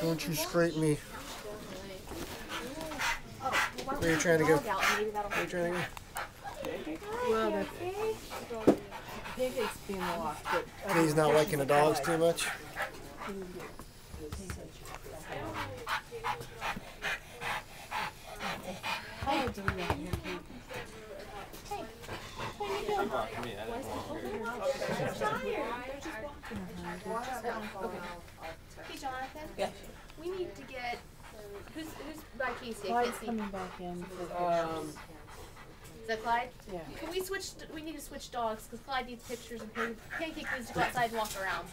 Don't you scrape me. Where are you trying to go? Where are you trying to go? Well, the Pancakes being lost, but He's not liking the dogs too much. how do we Hey, Jonathan. Yeah. We need to get. Who's who's by Casey? I Clyde's can't see. coming back in for the Um, Is that Clyde? Yeah. Can we switch? We need to switch dogs because Clyde needs pictures and Pan- Pancake needs to go outside and walk around.